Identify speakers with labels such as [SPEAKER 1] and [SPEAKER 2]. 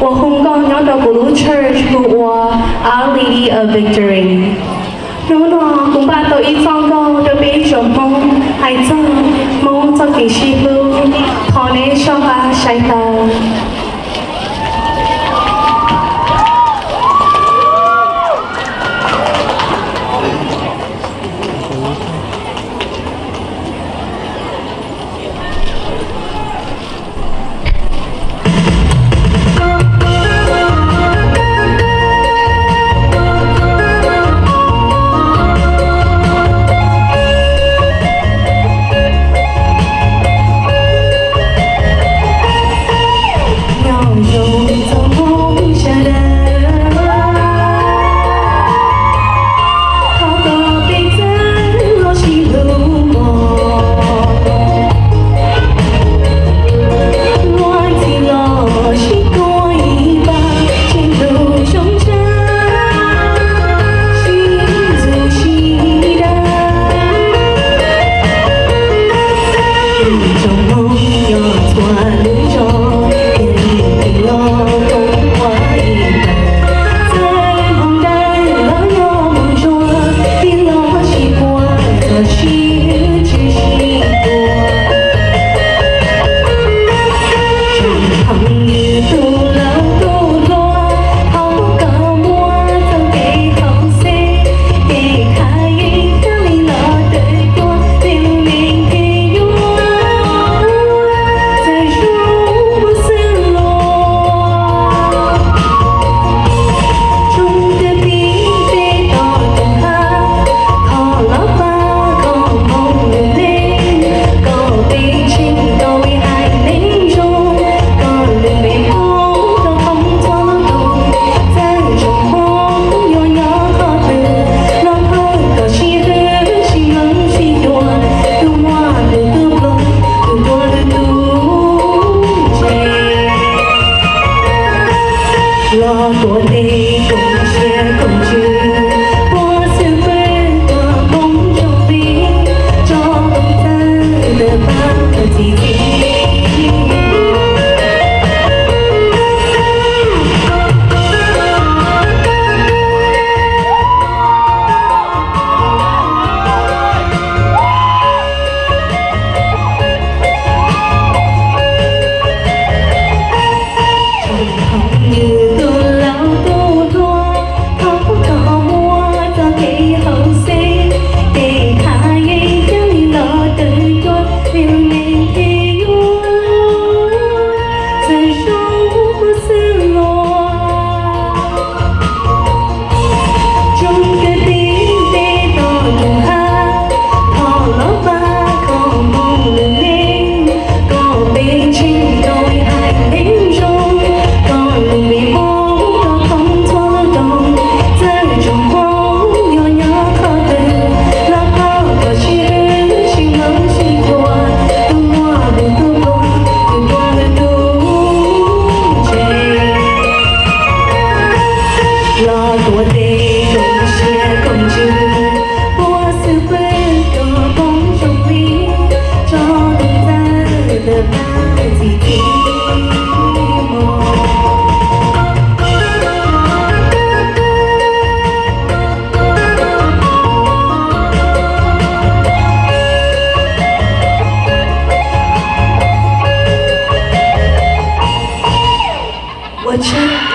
[SPEAKER 1] 我香港有到古鲁 church 古话 Our Lady of Victory。nếu nó cũng ba tôi ít phong câu được biết chồng mong hay cho mong cho kỳ sĩ hữu thọ nế cho ba sai Lo
[SPEAKER 2] vô ích. 母亲